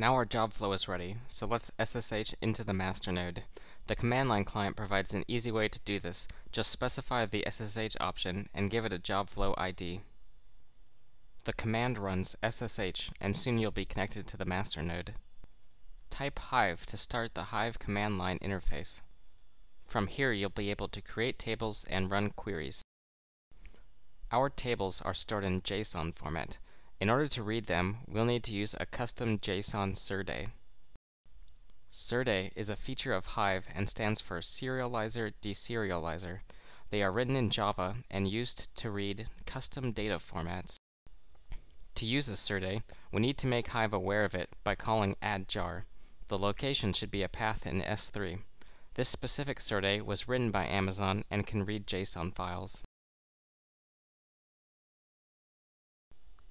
Now our job flow is ready, so let's SSH into the master node. The command line client provides an easy way to do this. Just specify the SSH option and give it a job flow ID. The command runs SSH and soon you'll be connected to the master node. Type Hive to start the Hive command line interface. From here you'll be able to create tables and run queries. Our tables are stored in JSON format. In order to read them, we'll need to use a custom JSON serde. Serde is a feature of Hive and stands for Serializer Deserializer. They are written in Java and used to read custom data formats. To use a serde, we need to make Hive aware of it by calling add_jar. The location should be a path in S3. This specific serde was written by Amazon and can read JSON files.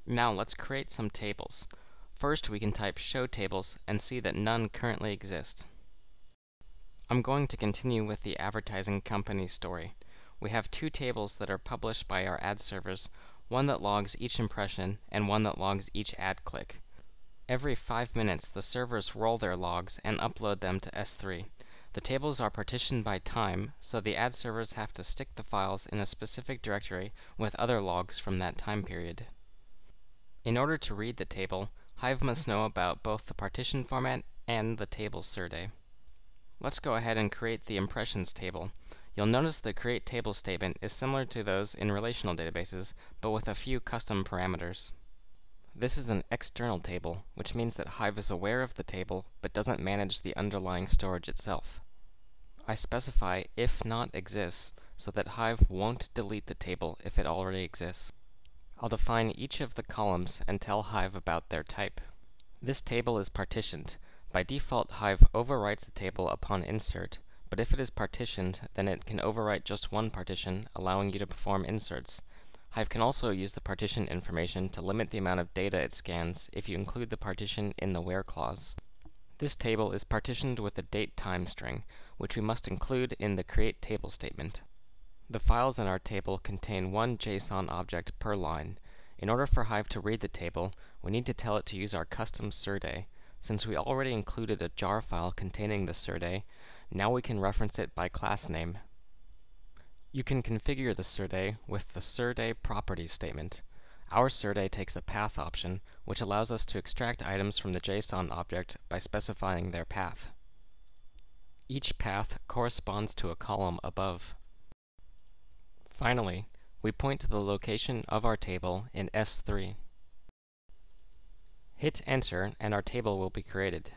Now let's create some tables. First we can type show tables and see that none currently exist. I'm going to continue with the advertising company story. We have two tables that are published by our ad servers, one that logs each impression and one that logs each ad click. Every 5 minutes the servers roll their logs and upload them to S3. The tables are partitioned by time, so the ad servers have to stick the files in a specific directory with other logs from that time period. In order to read the table, Hive must know about both the partition format and the table serde. Let's go ahead and create the impressions table. You'll notice the create table statement is similar to those in relational databases, but with a few custom parameters. This is an external table, which means that Hive is aware of the table, but doesn't manage the underlying storage itself. I specify if not exists, so that Hive won't delete the table if it already exists. I'll define each of the columns and tell Hive about their type. This table is partitioned. By default, Hive overwrites the table upon insert, but if it is partitioned, then it can overwrite just one partition, allowing you to perform inserts. Hive can also use the partition information to limit the amount of data it scans if you include the partition in the where clause. This table is partitioned with a date time string, which we must include in the create table statement. The files in our table contain one JSON object per line. In order for Hive to read the table, we need to tell it to use our custom serde. Since we already included a jar file containing the serde, now we can reference it by class name. You can configure the serde with the serde properties statement. Our serde takes a path option, which allows us to extract items from the JSON object by specifying their path. Each path corresponds to a column above. Finally, we point to the location of our table in S3. Hit enter and our table will be created.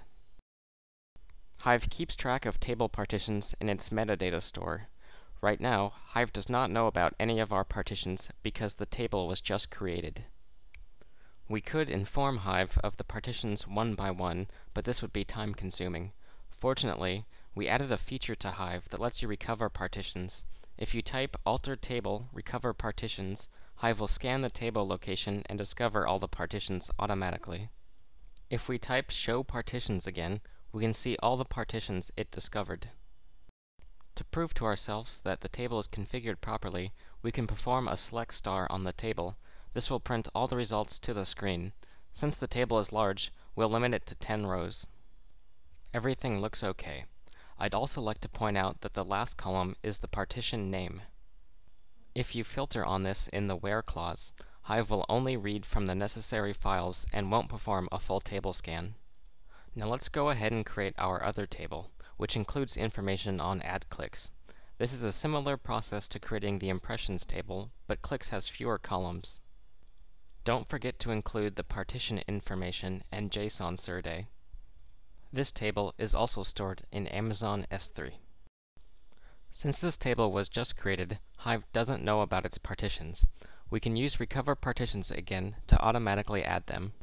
Hive keeps track of table partitions in its metadata store. Right now, Hive does not know about any of our partitions because the table was just created. We could inform Hive of the partitions one by one, but this would be time consuming. Fortunately, we added a feature to Hive that lets you recover partitions if you type alter table recover partitions, Hive will scan the table location and discover all the partitions automatically. If we type show partitions again, we can see all the partitions it discovered. To prove to ourselves that the table is configured properly, we can perform a select star on the table. This will print all the results to the screen. Since the table is large, we'll limit it to 10 rows. Everything looks okay. I'd also like to point out that the last column is the partition name. If you filter on this in the where clause, Hive will only read from the necessary files and won't perform a full table scan. Now let's go ahead and create our other table, which includes information on ad clicks. This is a similar process to creating the impressions table, but clicks has fewer columns. Don't forget to include the partition information and JSON serde. This table is also stored in Amazon S3. Since this table was just created, Hive doesn't know about its partitions. We can use recover partitions again to automatically add them.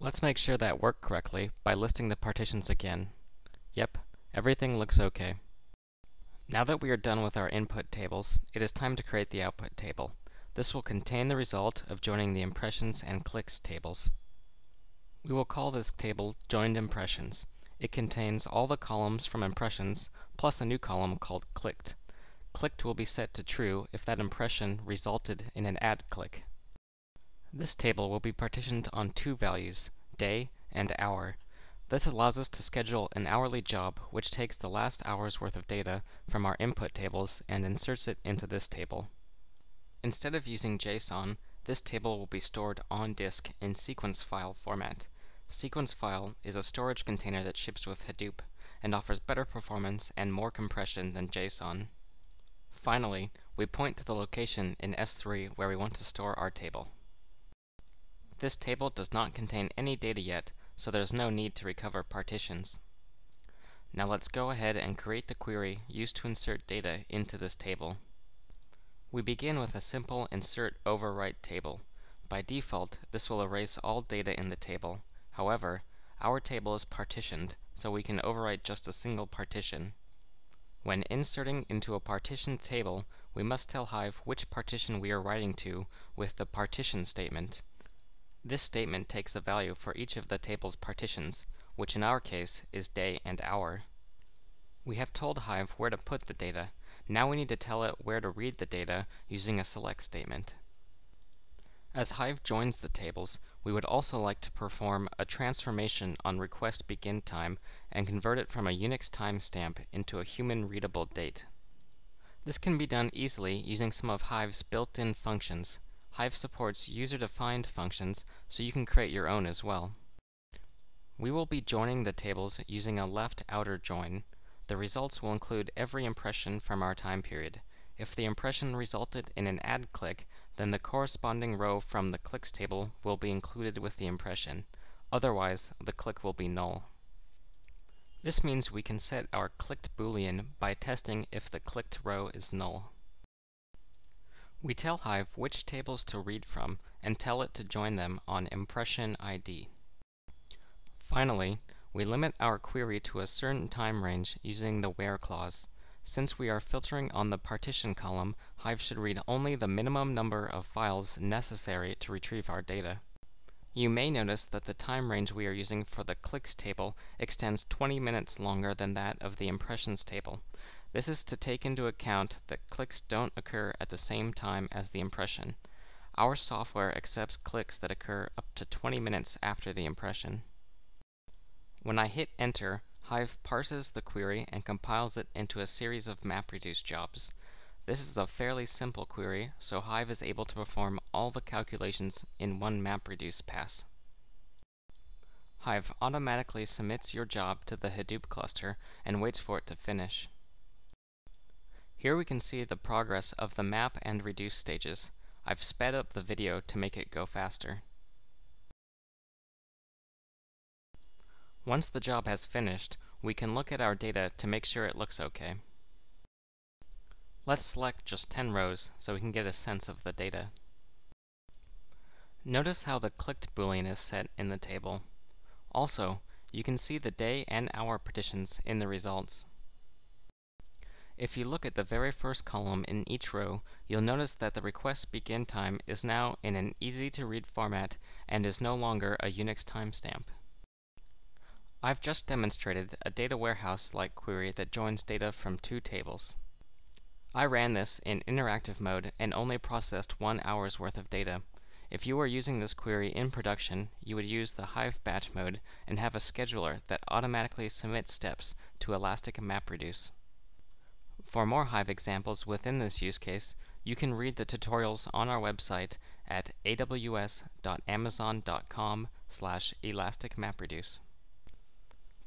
Let's make sure that worked correctly by listing the partitions again. Yep, everything looks okay. Now that we are done with our input tables, it is time to create the output table. This will contain the result of joining the impressions and clicks tables. We will call this table Joined Impressions. It contains all the columns from impressions, plus a new column called Clicked. Clicked will be set to true if that impression resulted in an ad click. This table will be partitioned on two values, day and hour. This allows us to schedule an hourly job which takes the last hour's worth of data from our input tables and inserts it into this table. Instead of using JSON, this table will be stored on disk in sequence file format. Sequence file is a storage container that ships with Hadoop and offers better performance and more compression than JSON. Finally, we point to the location in S3 where we want to store our table. This table does not contain any data yet, so there's no need to recover partitions. Now let's go ahead and create the query used to insert data into this table. We begin with a simple insert overwrite table. By default, this will erase all data in the table. However, our table is partitioned, so we can overwrite just a single partition. When inserting into a partitioned table, we must tell Hive which partition we are writing to with the partition statement. This statement takes a value for each of the table's partitions, which in our case is day and hour. We have told Hive where to put the data. Now we need to tell it where to read the data using a select statement. As Hive joins the tables, we would also like to perform a transformation on request begin time and convert it from a Unix timestamp into a human readable date. This can be done easily using some of Hive's built-in functions. Hive supports user-defined functions, so you can create your own as well. We will be joining the tables using a left outer join. The results will include every impression from our time period. If the impression resulted in an ad click, then the corresponding row from the clicks table will be included with the impression. Otherwise, the click will be null. This means we can set our clicked boolean by testing if the clicked row is null. We tell Hive which tables to read from and tell it to join them on impression ID. Finally, we limit our query to a certain time range using the where clause. Since we are filtering on the partition column, Hive should read only the minimum number of files necessary to retrieve our data. You may notice that the time range we are using for the clicks table extends 20 minutes longer than that of the impressions table. This is to take into account that clicks don't occur at the same time as the impression. Our software accepts clicks that occur up to 20 minutes after the impression. When I hit enter, Hive parses the query and compiles it into a series of MapReduce jobs. This is a fairly simple query, so Hive is able to perform all the calculations in one MapReduce pass. Hive automatically submits your job to the Hadoop cluster and waits for it to finish. Here we can see the progress of the map and reduce stages. I've sped up the video to make it go faster. Once the job has finished, we can look at our data to make sure it looks okay. Let's select just 10 rows so we can get a sense of the data. Notice how the clicked boolean is set in the table. Also, you can see the day and hour partitions in the results. If you look at the very first column in each row, you'll notice that the request begin time is now in an easy-to-read format and is no longer a Unix timestamp. I've just demonstrated a data warehouse-like query that joins data from two tables. I ran this in interactive mode and only processed one hour's worth of data. If you were using this query in production, you would use the Hive batch mode and have a scheduler that automatically submits steps to Elastic MapReduce. For more Hive examples within this use case, you can read the tutorials on our website at aws.amazon.com slash elasticmapreduce.